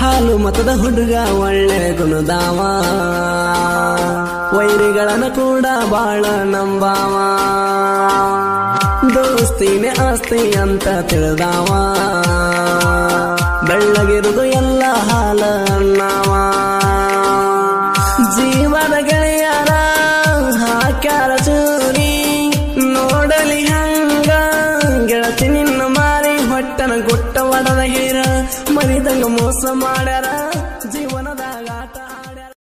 ಹಾಲು ಮತದ ಹುಡುಗ ಒಳ್ಳೆ ಗುಣದಾವ. ವೈರಿಗಳನ್ನ ಕೂಡ ಬಾಳ ನಂಬಾವ. ದೋಸ್ತಿನೇ ಆಸ್ತಿ ಅಂತ ತಿಳಿದಾವ. ಬೆಳ್ಳಗಿರುದು ಎಲ್ಲ ಹಾಲ ಅನ್ನವಾ ಜೀವನ ಗೆಳೆಯರ ಒಡದ ಹೀರ ಮರಿದಂಗ ಮೋಸ ಮಾಡ್ಯಾರ.